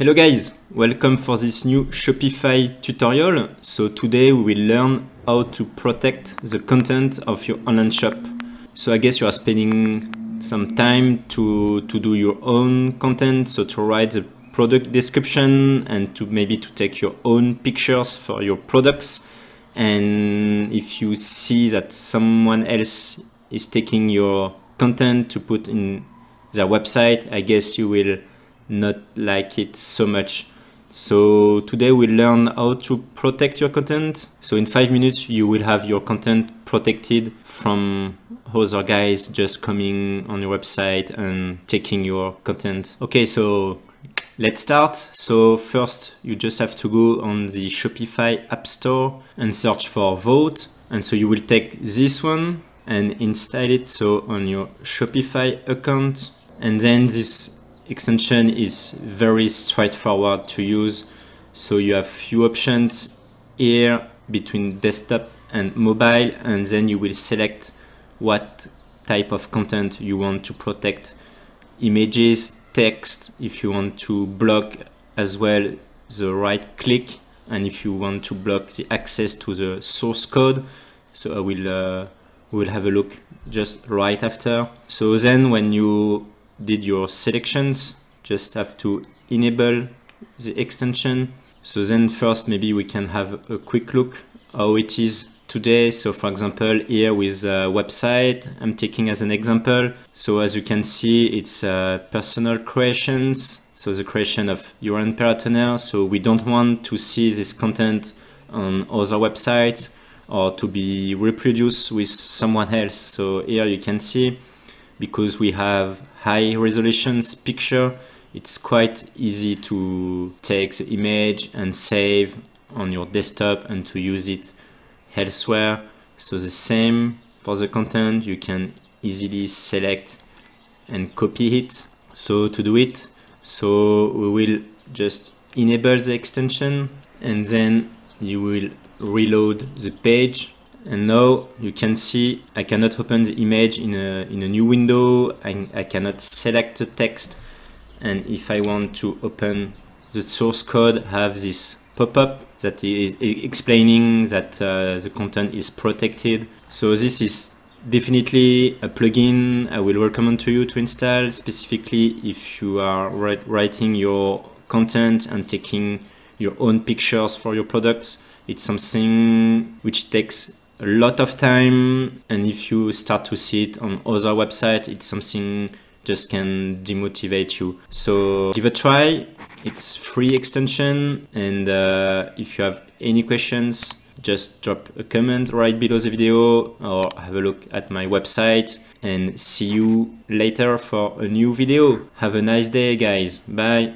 Hello guys, welcome for this new Shopify tutorial. So today we will learn how to protect the content of your online shop. So I guess you are spending some time to, to do your own content, so to write the product description and to maybe to take your own pictures for your products. And if you see that someone else is taking your content to put in their website, I guess you will not like it so much. So today we'll learn how to protect your content. So in five minutes you will have your content protected from other guys just coming on your website and taking your content. Okay, so let's start. So first you just have to go on the Shopify App Store and search for Vault. And so you will take this one and install it so on your Shopify account. And then this extension is very straightforward to use. So you have few options here between desktop and mobile, and then you will select what type of content you want to protect. Images, text, if you want to block as well the right click, and if you want to block the access to the source code. So I will uh, we'll have a look just right after. So then when you did your selections, just have to enable the extension. So then first maybe we can have a quick look how it is today. So for example, here with a website, I'm taking as an example. So as you can see, it's uh, personal creations. So the creation of your own partner. So we don't want to see this content on other websites or to be reproduced with someone else. So here you can see because we have high resolutions picture it's quite easy to take the image and save on your desktop and to use it elsewhere. So the same for the content you can easily select and copy it. So to do it so we will just enable the extension and then you will reload the page and now you can see I cannot open the image in a, in a new window. I, I cannot select the text. And if I want to open the source code I have this pop-up that is explaining that uh, the content is protected. So this is definitely a plugin I will recommend to you to install specifically if you are writing your content and taking your own pictures for your products. It's something which takes a lot of time and if you start to see it on other websites it's something just can demotivate you. So give a try. It's free extension and uh, if you have any questions just drop a comment right below the video or have a look at my website and see you later for a new video. Have a nice day guys. Bye